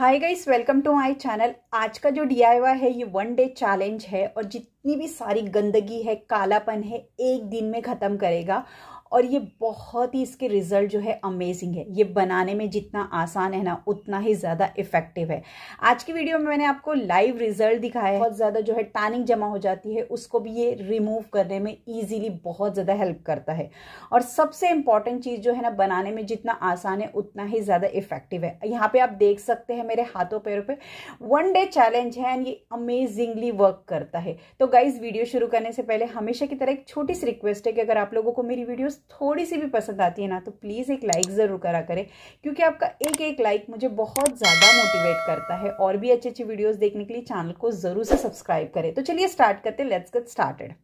Hi guys welcome to my channel आज का जो डी है, ये वन डे चैलेंज है और जितनी भी सारी गंदगी है, कालापन है, एक दिन में ख़त्म करेगा। और ये बहुत ही इसके रिज़ल्ट जो है अमेजिंग है। ये बनाने में जितना आसान है ना, उतना ही ज़्यादा इफ़ेक्टिव है। आज की वीडियो में मैंने आपको लाइव रिज़ल्ट दिखाया है। बहुत ज़्यादा जो है टैनिंग जमा हो जाती है, उसको भी ये रिमूव करने में ईजिली बहुत ज़्यादा हेल्प करता है। और सबसे इंपॉर्टेंट चीज़ जो है ना, बनाने में जितना आसान है, उतना ही ज़्यादा इफ़ेक्टिव है। यहाँ पे आप देख सकते हैं मेरे हाथों पैरों पे वन डे चैलेंज है एंड ये अमेजिंगली वर्क करता है। तो गाइज़ वीडियो शुरू करने से पहले हमेशा की तरह एक छोटी सी रिक्वेस्ट है कि अगर आप लोगों को मेरी वीडियोस थोड़ी सी भी पसंद आती है ना तो प्लीज़ एक लाइक ज़रूर करा करें, क्योंकि आपका एक एक लाइक मुझे बहुत ज़्यादा मोटिवेट करता है और भी अच्छी अच्छी वीडियोज़ देखने के लिए चैनल को ज़रूर से सब्सक्राइब करें। तो चलिए स्टार्ट करते लेट्स गेट स्टार्टेड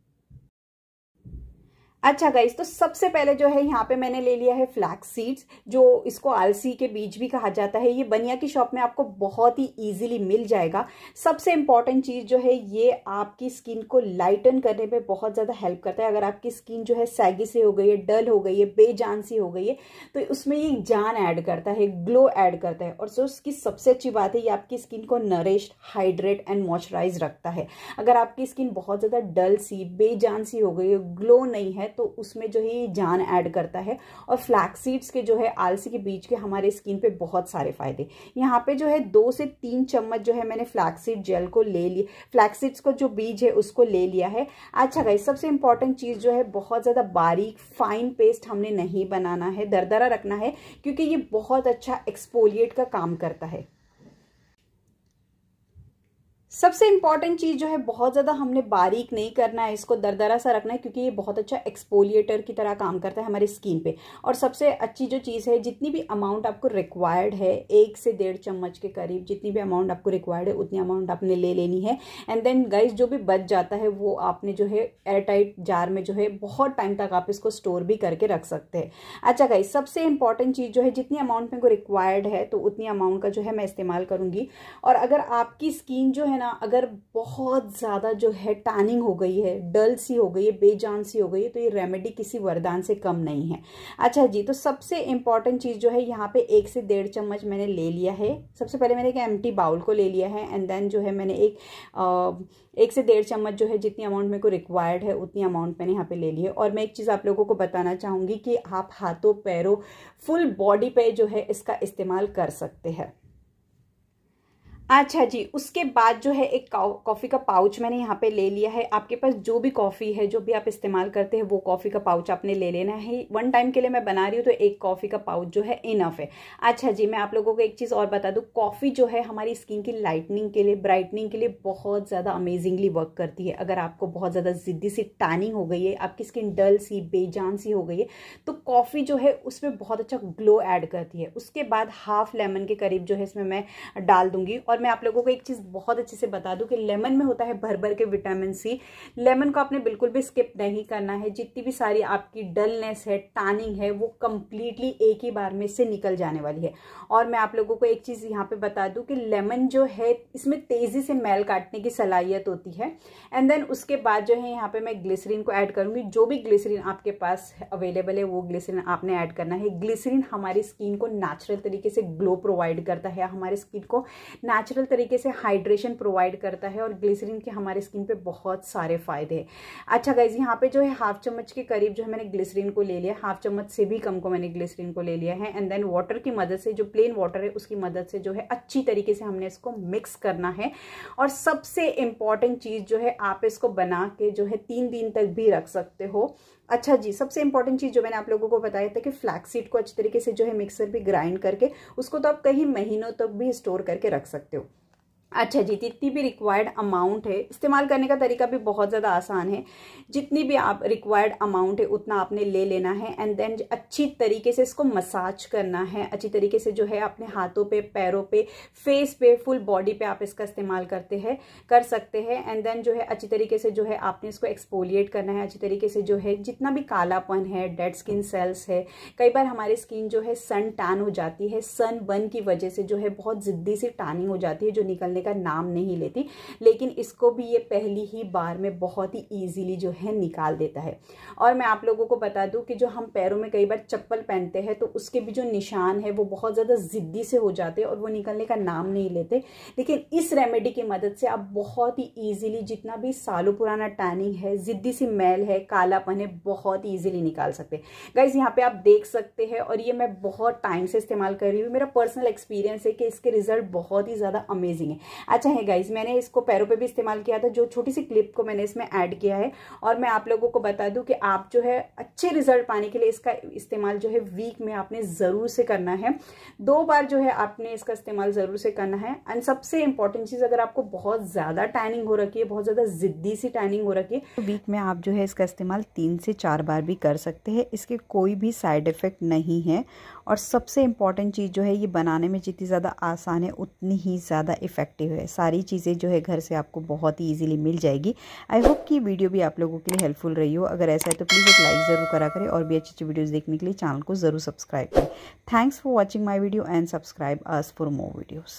अच्छा गाइस तो सबसे पहले जो है, यहाँ पे मैंने ले लिया है फ्लैक्स सीड्स जो इसको आलसी के बीज भी कहा जाता है। ये बनिया की शॉप में आपको बहुत ही इजीली मिल जाएगा। सबसे इंपॉर्टेंट चीज़ जो है, ये आपकी स्किन को लाइटन करने में बहुत ज़्यादा हेल्प करता है। अगर आपकी स्किन जो है सैगी से हो गई है डल हो गई है, बेजान सी हो गई है तो उसमें ये जान ऐड करता है ग्लो ऐड करता है। और जो उसकी सबसे अच्छी बात है, ये आपकी स्किन को नरिश्ड हाइड्रेट एंड मॉइस्चराइज रखता है। अगर आपकी स्किन बहुत ज़्यादा डल सी, बेजान सी हो गई है ग्लो नहीं है तो उसमें जो है ये जान ऐड करता है और फ्लैक्स सीड्स के जो है आलसी के बीज के हमारे स्किन पे बहुत सारे फ़ायदे। यहाँ पे जो है दो से तीन चम्मच जो है मैंने फ्लैक्स सीड जेल को ले लिया। फ्लैक्स सीड्स को जो बीज है उसको ले लिया है। अच्छा गाइस सबसे इंपॉर्टेंट चीज़ जो है बहुत ज़्यादा बारीक फाइन पेस्ट हमने नहीं बनाना है, दरदरा रखना है, क्योंकि ये बहुत अच्छा एक्सपोलिएट का काम करता है। सबसे इंपॉर्टेंट चीज़ जो है, बहुत ज़्यादा हमने बारीक नहीं करना है, इसको दरदरा सा रखना है, क्योंकि ये बहुत अच्छा एक्सपोलिएटर की तरह काम करता है हमारी स्किन पे। और सबसे अच्छी जो चीज़ है, जितनी भी अमाउंट आपको रिक्वायर्ड है, एक से डेढ़ चम्मच के करीब जितनी भी अमाउंट आपको रिक्वायर्ड है, उतनी अमाउंट आपने ले लेनी है। एंड देन गाइस जो भी बच जाता है, वो आपने जो है एयरटाइट जार में जो है, बहुत टाइम तक आप इसको स्टोर भी करके रख सकते हैं। अच्छा गाइस सबसे इंपॉर्टेंट चीज़ जो है, जितनी अमाउंट मेरे को रिक्वायर्ड है तो उतनी अमाउंट का जो है, मैं इस्तेमाल करूँगी। और अगर आपकी स्किन जो है ना ना अगर बहुत ज़्यादा जो है टैनिंग हो गई है डल सी हो गई है बेजान सी हो गई है तो ये रेमेडी किसी वरदान से कम नहीं है। अच्छा जी तो सबसे इंपॉर्टेंट चीज़ जो है यहाँ पे एक से डेढ़ चम्मच मैंने ले लिया है। सबसे पहले मैंने एक एम्प्टी बाउल को ले लिया है एंड देन जो है मैंने एक आ, एक से डेढ़ चम्मच जो है जितनी अमाउंट मेरे को रिक्वायर्ड है उतनी अमाउंट मैंने यहाँ पे ले ली है। और मैं एक चीज़ आप लोगों को बताना चाहूँगी कि आप हाथों पैरों फुल बॉडी पे जो है इसका इस्तेमाल कर सकते हैं। अच्छा जी, उसके बाद जो है एक कॉफ़ी का पाउच मैंने यहाँ पे ले लिया है। आपके पास जो भी कॉफ़ी है, जो भी आप इस्तेमाल करते हैं, वो कॉफ़ी का पाउच आपने ले लेना है। वन टाइम के लिए मैं बना रही हूँ तो एक कॉफ़ी का पाउच जो है इनफ है। अच्छा जी, मैं आप लोगों को एक चीज़ और बता दूँ। कॉफ़ी जो है हमारी स्किन की लाइटनिंग के लिए, ब्राइटनिंग के लिए बहुत ज़्यादा अमेजिंगली वर्क करती है। अगर आपको बहुत ज़्यादा ज़िद्दी सी टैनिंग हो गई है, आपकी स्किन डल सी, बेजान सी हो गई है तो कॉफ़ी जो है उसमें बहुत अच्छा ग्लो ऐड करती है। उसके बाद हाफ़ लेमन के करीब जो है इसमें मैं डाल दूँगी और और मैं आप लोगों को एक चीज़ बहुत अच्छे से बता दूँ कि लेमन में होता है भर भर के विटामिन सी। लेमन को आपने बिल्कुल भी स्किप नहीं करना है। जितनी भी सारी आपकी डलनेस है, टानिंग है, वो कंप्लीटली एक ही बार में से निकल जाने वाली है। और मैं आप लोगों को एक चीज़ यहाँ पे बता दूँ कि लेमन जो है, इसमें तेज़ी से मैल काटने की सलाहियत होती है। एंड देन उसके बाद जो है, यहाँ पे मैं ग्लिसरीन को ऐड करूँगी। जो भी ग्लिसरीन आपके पास अवेलेबल है, वो ग्लिसरीन आपने ऐड करना है। ग्लिसरीन हमारी स्किन को नेचुरल तरीके से ग्लो प्रोवाइड करता है। हमारे स्किन को तरीके से हाइड्रेशन प्रोवाइड करता है और ग्लिसरीन के हमारे स्किन पे बहुत सारे फ़ायदे हैं। अच्छा गाइज़ यहाँ पे जो है हाफ़ चम्मच के करीब जो है मैंने ग्लिसरीन को ले लिया हाफ़ चम्मच से भी कम को मैंने ग्लिसरीन को ले लिया है एंड देन वाटर की मदद से, जो प्लेन वाटर है उसकी मदद से जो है अच्छी तरीके से हमने इसको मिक्स करना है। और सबसे इंपॉर्टेंट चीज़ जो है आप इसको बना के जो है तीन दिन तक भी रख सकते हो। अच्छा जी, सबसे इंपॉर्टेंट चीज़ जो मैंने आप लोगों को बताया था कि फ्लैक्स सीड को अच्छी तरीके से जो है मिक्सर भी ग्राइंड करके, उसको तो आप कहीं महीनों तक तो भी स्टोर करके रख सकते हो। अच्छा जी, जितनी भी रिक्वायर्ड अमाउंट है, इस्तेमाल करने का तरीका भी बहुत ज़्यादा आसान है। जितनी भी आप रिक्वायर्ड अमाउंट है, उतना आपने ले लेना है एंड देन अच्छी तरीके से इसको मसाज करना है। अच्छी तरीके से जो है अपने हाथों पे, पैरों पे फेस पे फुल बॉडी पे आप इसका इस्तेमाल करते हैं, कर सकते हैं एंड देन जो है अच्छी तरीके से जो है आपने इसको एक्सपोलिएट करना है। अच्छी तरीके से जो है जितना भी कालापन है डेड स्किन सेल्स है, कई बार हमारी स्किन जो है सन टैन हो जाती है। सन बन की वजह से जो है बहुत ज़िद्दी सी टैनिंग हो जाती है, जो निकलने निकलने का नाम नहीं लेती, लेकिन इसको भी ये पहली ही बार में बहुत ही ईजिली जो है निकाल देता है। और मैं आप लोगों को बता दूँ कि जो हम पैरों में कई बार चप्पल पहनते हैं तो उसके भी जो निशान है, वो बहुत ज़्यादा ज़िद्दी से हो जाते हैं और वो निकलने का नाम नहीं लेते। लेकिन इस रेमेडी की मदद से आप बहुत ही ईजिली जितना भी सालों पुराना टैनिंग है, ज़िद्दी सी मैल है, कालापन है, बहुत ईजिली निकाल सकते गाइज़ यहाँ पे आप देख सकते हैं और ये मैं बहुत टाइम से इस्तेमाल कर रही हूँ। मेरा पर्सनल एक्सपीरियंस है कि इसके रिज़ल्ट बहुत ही ज़्यादा अमेजिंग है। अच्छा है गाइज़ मैंने इसको पैरों पे भी इस्तेमाल किया था, जो छोटी सी क्लिप को मैंने इसमें ऐड किया है। और मैं आप लोगों को बता दूँ कि आप जो है अच्छे रिज़ल्ट पाने के लिए इसका इस्तेमाल जो है वीक में आपने ज़रूर से करना है। दो बार जो है आपने इसका इस्तेमाल ज़रूर से करना है। एंड सबसे इंपॉर्टेंट चीज़, अगर आपको बहुत ज़्यादा टैनिंग हो रखी है, बहुत ज़्यादा ज़िद्दी सी टैनिंग हो रखी है तो वीक में आप जो है इसका इस्तेमाल तीन से चार बार भी कर सकते हैं। इसके कोई भी साइड इफ़ेक्ट नहीं है। और सबसे इंपॉर्टेंट चीज़ जो है ये बनाने में जितनी ज़्यादा आसान है, उतनी ही ज़्यादा इफ़ेक्टिव है। सारी चीज़ें जो है घर से आपको बहुत ही ईजिली मिल जाएगी। आई होप कि वीडियो भी आप लोगों के लिए हेल्पफुल रही हो। अगर ऐसा है तो प्लीज़ एक लाइक ज़रूर करा करें और भी अच्छी अच्छी वीडियोज़ देखने के लिए चैनल को ज़रूर सब्सक्राइब करें। Thanks for watching my video and subscribe us for more videos